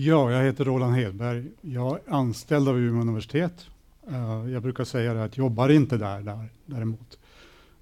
Ja, jag heter Roland Hedberg. Jag är anställd av Umeå universitet. Uh, jag brukar säga att jag jobbar inte där, där däremot.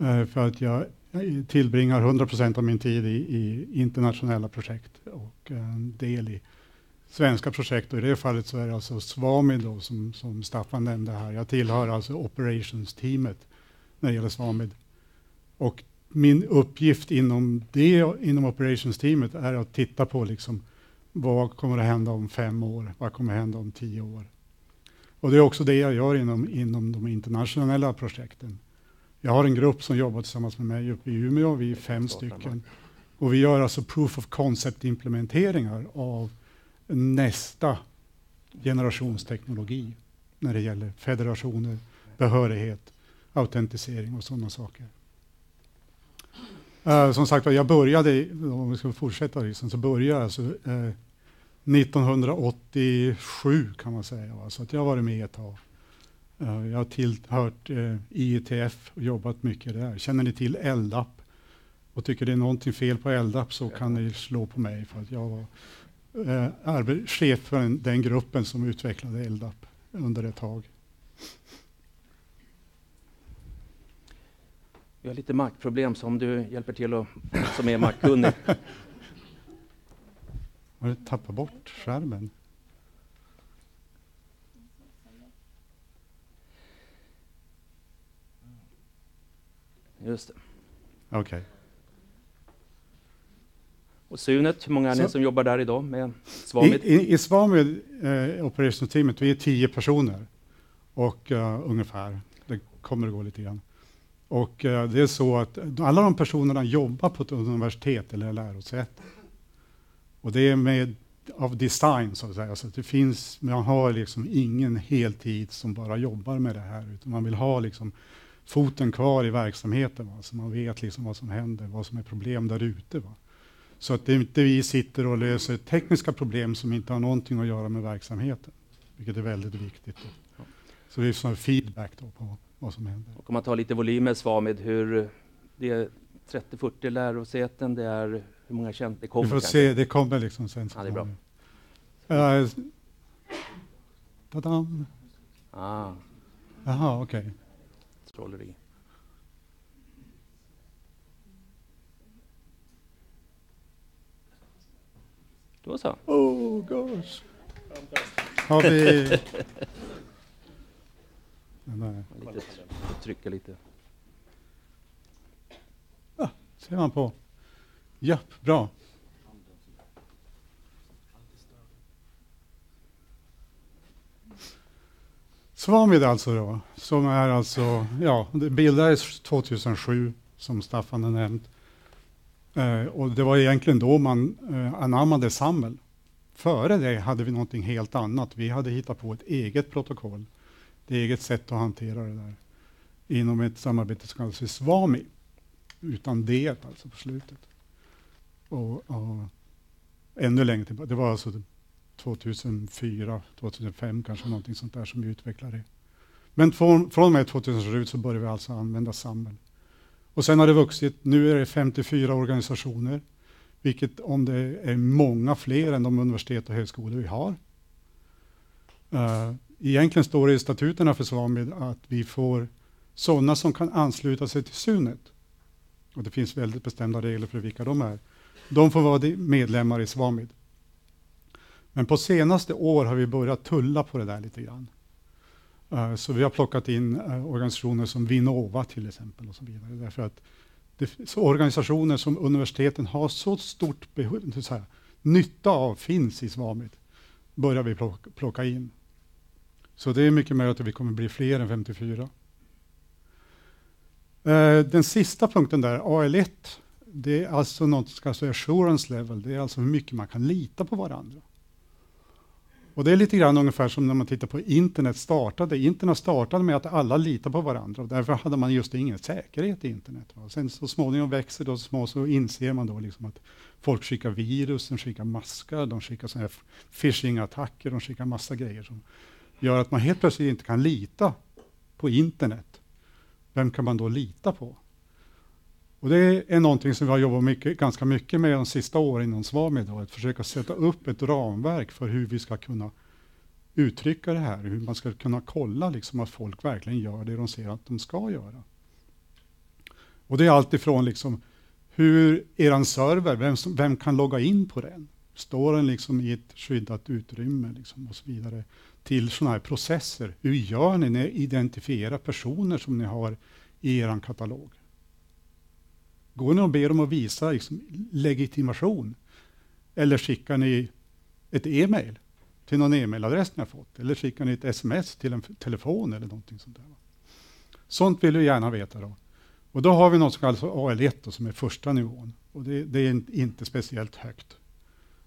Uh, för att jag tillbringar 100 procent av min tid i, i, internationella projekt och en del i svenska projekt. Och I det fallet så är det alltså Svamid då, som, som Staffan nämnde här. Jag tillhör alltså operations-teamet när det gäller Svamid. Och min uppgift inom, det, inom operations-teamet är att titta på liksom, vad kommer att hända om fem år? Vad kommer att hända om tio år? Och det är också det jag gör inom, inom de internationella projekten. Jag har en grupp som jobbar tillsammans med mig uppe i Umeå. Vi är fem stycken. Och vi gör alltså proof of concept-implementeringar av nästa generations teknologi när det gäller federationer, behörighet, autentisering och sådana saker. Uh, som sagt jag började, om vi ska fortsätta, liksom, så började jag alltså, uh, 1987 kan man säga. Så att jag har varit med ett tag. Uh, jag har tillhört IETF och jobbat mycket där. Känner ni till LDAP och tycker det är någonting fel på LDAP så kan ni slå på mig för att jag var uh, chef för en, den gruppen som utvecklade LDAP under ett tag. Vi har lite mackproblem, så om du hjälper till och som är mackkunnig. Har du tappat bort skärmen? Just det. Okej. Okay. Och Sunet, hur många är ni som jobbar där idag med Svamid? I, i, i Svamid, eh, operationsteamet, vi är tio personer och uh, ungefär. Det kommer att gå lite grann. Och eh, det är så att eh, alla de personerna jobbar på ett universitet eller lärosäte. Och det är med av design så att säga. Så att det finns, man har liksom ingen heltid som bara jobbar med det här, utan man vill ha liksom foten kvar i verksamheten, va? så man vet liksom vad som händer, vad som är problem där ute. Så att det inte vi sitter och löser tekniska problem som inte har någonting att göra med verksamheten, vilket är väldigt viktigt. Då. Så vi får feedback då på vad som händer. Och om man tar lite volymer, Svamid, hur det är 30-40 lärosäten, det är hur många tjänster det kommer? Vi får kanske? se, det kommer liksom sen. Ja, det är bra. Uh, tadam. Ah. Jaha, okej. Okay. Trolleri. Då så. Oh gosh. Har vi... Nej. Lite, trycka lite. Ja, ser man på. Japp, bra. Svamid alltså då, som är alltså, ja, det bildades 2007 som Staffan har nämnt. Eh, och det var egentligen då man eh, anammade SAML. Före det hade vi någonting helt annat. Vi hade hittat på ett eget protokoll, ett eget sätt att hantera det där inom ett samarbete som kallas för SVAMI, utan det alltså på slutet. Och, och ännu längre tillbaka, det var alltså 2004, 2005 kanske någonting sånt där som vi utvecklade det. Men från, från och med 2007 så började vi alltså använda SAML. Och sen har det vuxit, nu är det 54 organisationer, vilket om det är många fler än de universitet och högskolor vi har. Uh, egentligen står det i statuterna för Svamid att vi får sådana som kan ansluta sig till Sunet. Och det finns väldigt bestämda regler för vilka de är. De får vara medlemmar i Svamid. Men på senaste år har vi börjat tulla på det där lite grann. Uh, så vi har plockat in uh, organisationer som Vinnova till exempel och så vidare. Därför att det, organisationer som universiteten har så stort behov, så här, nytta av finns i Svamid, börjar vi plocka, plocka in. Så det är mycket möjligt att vi kommer bli fler än 54. Eh, den sista punkten där, AL1, det är alltså något som kallas assurance level. Det är alltså hur mycket man kan lita på varandra. Och det är lite grann ungefär som när man tittar på internet startade. Internet startade med att alla litar på varandra och därför hade man just ingen säkerhet i internet. Va? Sen så småningom växer det och små så inser man då liksom att folk skickar virus, de skickar maskar, de skickar såna här phishing-attacker, de skickar massa grejer som gör att man helt plötsligt inte kan lita på internet. Vem kan man då lita på? Och det är någonting som vi har jobbat mycket, ganska mycket med de sista åren inom Svamid, att försöka sätta upp ett ramverk för hur vi ska kunna uttrycka det här, hur man ska kunna kolla liksom att folk verkligen gör det de ser att de ska göra. Och det är alltifrån liksom hur er server, vem, som, vem kan logga in på den? Står den liksom i ett skyddat utrymme liksom och så vidare? Till sådana här processer. Hur gör ni när ni identifierar personer som ni har i er katalog? Går ni och ber dem att visa liksom, legitimation? Eller skickar ni ett e-mail till någon e-mailadress ni har fått? Eller skickar ni ett sms till en telefon eller någonting sånt där? Sånt vill du gärna veta då. Och då har vi något som kallas AL1 då, som är första nivån. Och det, det är inte speciellt högt.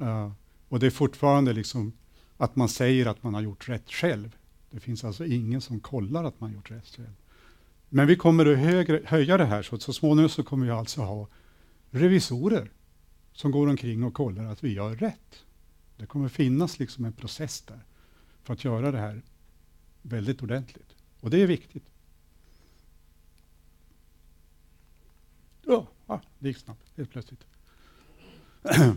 Uh, och det är fortfarande liksom att man säger att man har gjort rätt själv. Det finns alltså ingen som kollar att man gjort rätt själv. Men vi kommer att högre, höja det här, så så småningom så kommer vi alltså ha revisorer som går omkring och kollar att vi gör rätt. Det kommer finnas liksom en process där för att göra det här väldigt ordentligt. Och det är viktigt. Ja, ah, det gick snabbt helt plötsligt.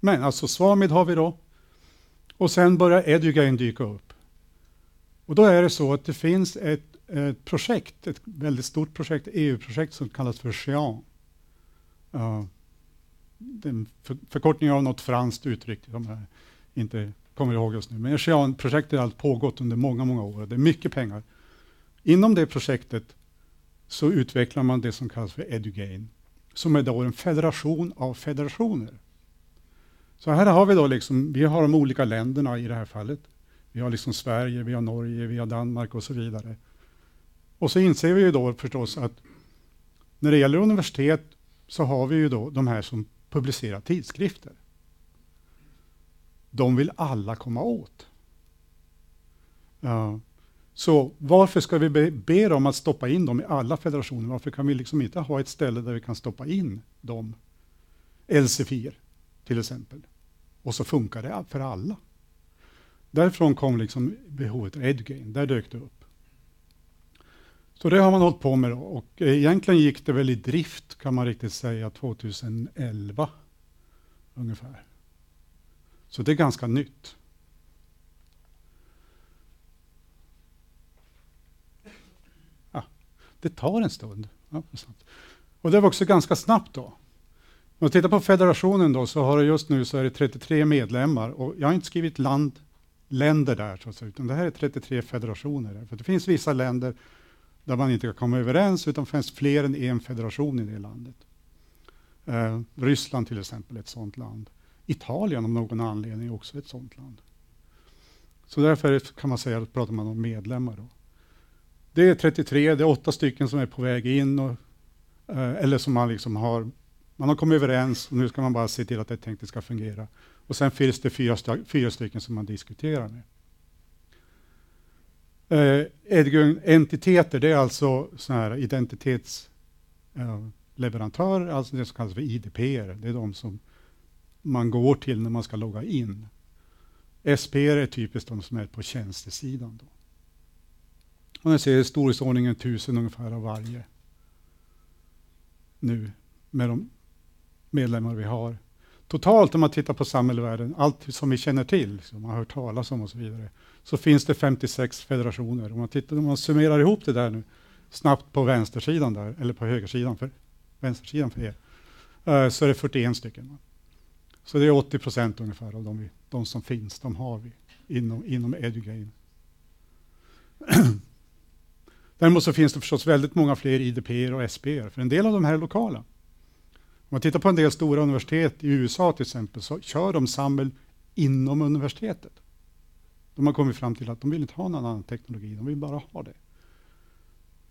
Men alltså Svamid har vi då. Och sen börjar Edugain dyka upp. Och då är det så att det finns ett, ett projekt, ett väldigt stort projekt, EU-projekt som kallas för Jean. Uh, en för, förkortning av något franskt uttryck som jag inte kommer ihåg just nu. Men Jean-projektet har pågått under många, många år. Det är mycket pengar. Inom det projektet så utvecklar man det som kallas för Edugain, som är då en federation av federationer. Så här har vi då liksom, vi har de olika länderna i det här fallet. Vi har liksom Sverige, vi har Norge, vi har Danmark och så vidare. Och så inser vi ju då förstås att när det gäller universitet så har vi ju då de här som publicerar tidskrifter. De vill alla komma åt. Ja. så varför ska vi be, be dem att stoppa in dem i alla federationer? Varför kan vi liksom inte ha ett ställe där vi kan stoppa in dem? Elsevier till exempel. Och så funkar det för alla. Därifrån kom liksom behovet av Edgain, där dök det upp. Så det har man hållit på med då. och egentligen gick det väl i drift kan man riktigt säga 2011 ungefär. Så det är ganska nytt. Det tar en stund. Ja, och det var också ganska snabbt då. Om vi tittar på federationen då så har det just nu så är det 33 medlemmar och jag har inte skrivit land, länder där, så att säga, utan det här är 33 federationer. För det finns vissa länder där man inte kan komma överens utan det finns fler än en federation i det landet. Eh, Ryssland till exempel är ett sådant land. Italien om någon anledning är också ett sådant land. Så därför kan man säga att pratar man om medlemmar. Då. Det är 33, det är åtta stycken som är på väg in, och, eh, eller som man liksom har, man har kommit överens och nu ska man bara se till att det tänkte ska fungera. Och sen finns det fyra, fyra stycken som man diskuterar med. Eh, entiteter, det är alltså såna här identitetsleverantörer, eh, alltså det som kallas för IDPR. Det är de som man går till när man ska logga in. SP är typiskt de som är på tjänstesidan. Då. Och ni ser i storleksordningen tusen ungefär av varje nu med de medlemmar vi har. Totalt om man tittar på samhällsvärlden, allt som vi känner till, som man har hört talas om och så vidare, så finns det 56 federationer. Om man, tittar, om man summerar ihop det där nu snabbt på vänstersidan där, eller på högersidan för vänstersidan för er, uh, så är det 41 stycken. Så det är 80 procent ungefär av de, vi, de som finns, de har vi inom, inom Edugain. Däremot så finns det förstås väldigt många fler IDP och SPR, för en del av de här är lokala. Om man tittar på en del stora universitet i USA till exempel, så kör de SAML inom universitetet. De har kommit fram till att de vill inte ha någon annan teknologi, de vill bara ha det.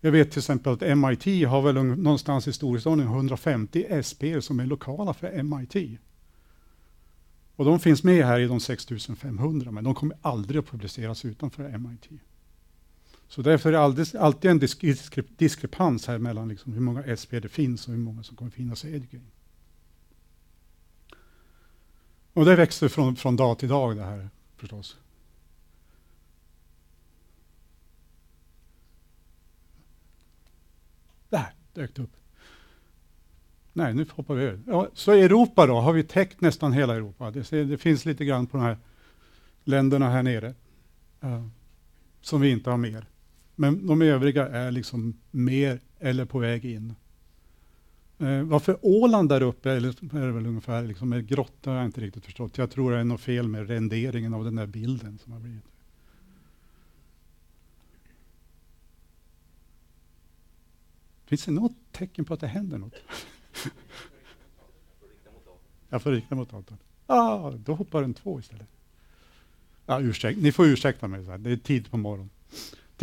Jag vet till exempel att MIT har väl någonstans i storleksordningen 150 SPR som är lokala för MIT. Och de finns med här i de 6500, men de kommer aldrig att publiceras utanför MIT. Så därför är det alldeles, alltid en diskrep diskrepans här mellan liksom hur många SP det finns och hur många som kommer finnas i Edgame. Och det växer från, från dag till dag det här förstås. Där dök det upp. Nej, nu hoppar vi över. Ja, så Europa då, har vi täckt nästan hela Europa. Det, det finns lite grann på de här länderna här nere uh, som vi inte har mer. Men de övriga är liksom mer eller på väg in. Eh, varför Åland där uppe eller, är det väl ungefär liksom är grotta har jag inte riktigt förstått. Jag tror det är något fel med renderingen av den där bilden som har blivit. Finns det något tecken på att det händer något? Jag får rikta mot datorn. Ah, då hoppar den två istället. Ja, ursäk, ni får ursäkta mig, det är tid på morgonen.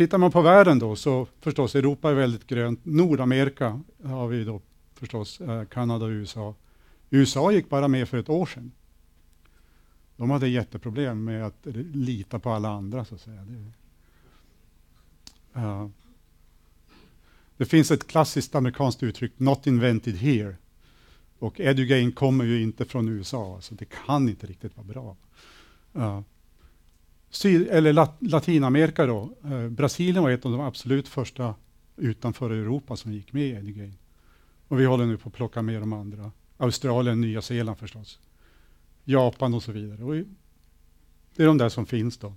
Tittar man på världen då, så förstås Europa är väldigt grönt. Nordamerika har vi då förstås, eh, Kanada och USA. USA gick bara med för ett år sedan. De hade jätteproblem med att lita på alla andra, så att säga. Det, uh, det finns ett klassiskt amerikanskt uttryck, not invented here. Och Edugain kommer ju inte från USA, så det kan inte riktigt vara bra. Uh, Syd eller Lat Latinamerika då. Eh, Brasilien var ett av de absolut första utanför Europa som gick med i Edugain. Och vi håller nu på att plocka med de andra. Australien, Nya Zeeland förstås. Japan och så vidare. Och det är de där som finns då.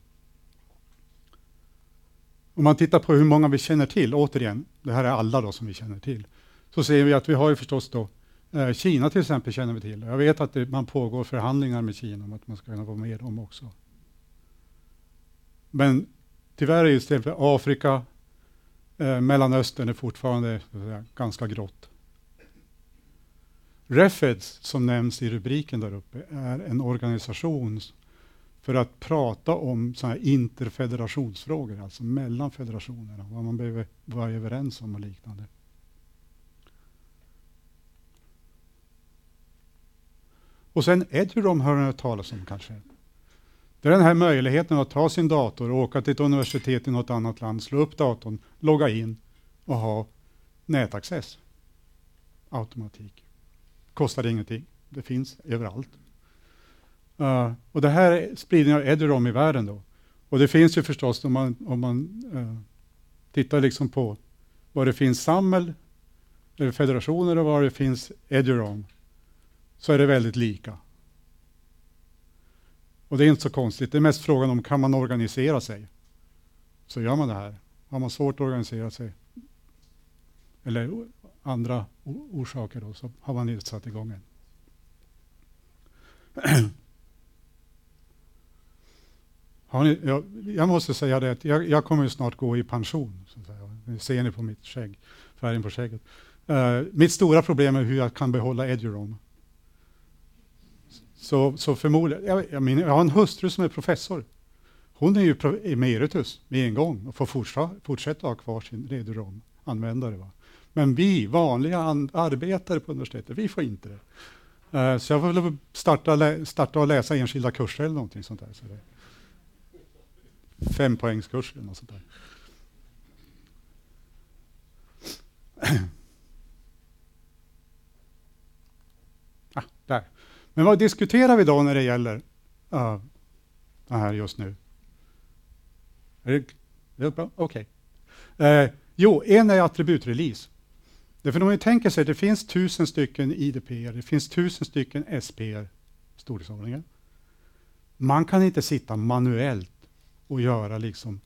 Om man tittar på hur många vi känner till, återigen, det här är alla då som vi känner till, så ser vi att vi har ju förstås då eh, Kina till exempel känner vi till. Jag vet att det, man pågår förhandlingar med Kina om att man ska kunna vara med dem också. Men tyvärr är istället för Afrika, eh, Mellanöstern är fortfarande säga, ganska grått. Refeds, som nämns i rubriken där uppe, är en organisation för att prata om såna interfederationsfrågor, alltså mellan federationerna, vad man behöver vara överens om och liknande. Och sen Edurom har ni hört talas om kanske. Det är den här möjligheten att ta sin dator och åka till ett universitet i något annat land, slå upp datorn, logga in och ha nätaccess. Automatik. Kostar ingenting. Det finns överallt. Uh, och det här är spridningen av Edurom i världen. Då. Och det finns ju förstås, om man, om man uh, tittar liksom på var det finns samhäll, eller federationer och var det finns Edurom, så är det väldigt lika. Och det är inte så konstigt. Det är mest frågan om kan man organisera sig? Så gör man det här. Har man svårt att organisera sig, eller andra orsaker, då, så har man inte satt igång än. Ni, jag, jag, måste säga det att jag, jag kommer snart gå i pension. Så att säga. Ser ni på mitt skägg, färgen på skägget. Uh, mitt stora problem är hur jag kan behålla Edurom. Så, så förmodligen, jag, jag, min, jag har en hustru som är professor. Hon är ju emeritus med en gång och får fortsätta, fortsätta ha kvar sin Edurom-användare. Va? Men vi vanliga arbetare på universitetet, vi får inte det. Uh, så jag får väl starta, starta och läsa enskilda kurser eller någonting sånt där. Så det, fempoängskurs eller något sånt där. ah, där. Men vad diskuterar vi då när det gäller uh, det här just nu? Är det, Okej. Okay. Uh, jo, en är attributrelease. Därför om ni tänker sig att det finns tusen stycken IDP, det finns tusen stycken SPR, storleksordningen. Man kan inte sitta manuellt och göra liksom,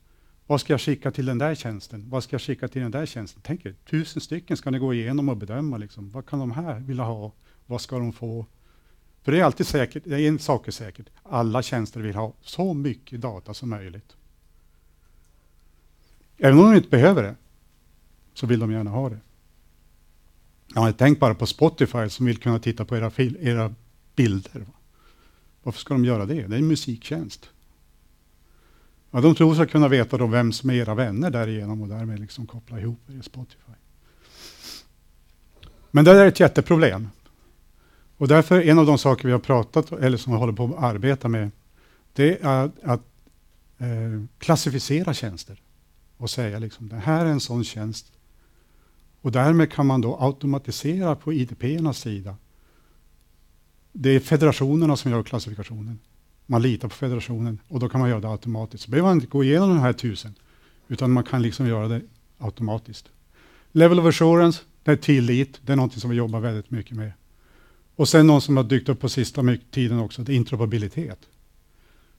vad ska jag skicka till den där tjänsten? Vad ska jag skicka till den där tjänsten? Tänk er, tusen stycken ska ni gå igenom och bedöma. Liksom, vad kan de här vilja ha? Vad ska de få? För det är alltid säkert, det är en sak är säkert, alla tjänster vill ha så mycket data som möjligt. Även om de inte behöver det, så vill de gärna ha det. Ja, tänk bara på Spotify som vill kunna titta på era, era bilder. Varför ska de göra det? Det är en musiktjänst. Ja, de tror sig kunna veta då vem som är era vänner därigenom och därmed liksom koppla ihop er i Spotify. Men det är ett jätteproblem. Och därför en av de saker vi har pratat eller som vi håller på att arbeta med, det är att eh, klassificera tjänster och säga liksom det här är en sån tjänst. Och därmed kan man då automatisera på IDP-ernas sida. Det är federationerna som gör klassifikationen. Man litar på federationen och då kan man göra det automatiskt. Så behöver man inte gå igenom de här tusen, utan man kan liksom göra det automatiskt. Level of assurance, Det är tillit, det är något som vi jobbar väldigt mycket med. Och sen någon som har dykt upp på sista tiden också, det är interoperabilitet.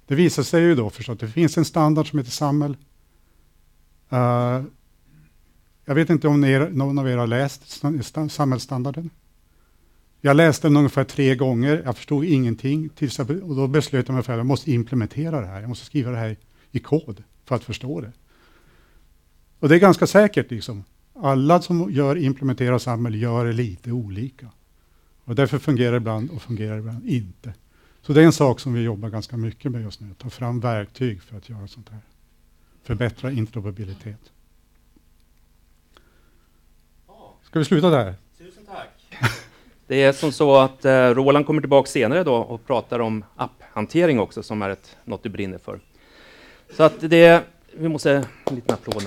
Det visar sig ju då förstås att det finns en standard som heter SAML. Uh, jag vet inte om er, någon av er har läst samhällsstandarden. Jag läste den ungefär tre gånger, jag förstod ingenting. Tills jag, och då beslöt jag mig för att jag måste implementera det här. Jag måste skriva det här i kod för att förstå det. Och det är ganska säkert. Liksom. Alla som gör implementerar samhäll gör det lite olika. Och därför fungerar det ibland och fungerar ibland inte. Så det är en sak som vi jobbar ganska mycket med just nu. Ta fram verktyg för att göra sånt här. Förbättra interoperabilitet. Ska vi sluta där? Tusen tack. Det är som så att eh, Roland kommer tillbaka senare då och pratar om apphantering också, som är ett, något du brinner för. Så att det, vi måste en liten applåd.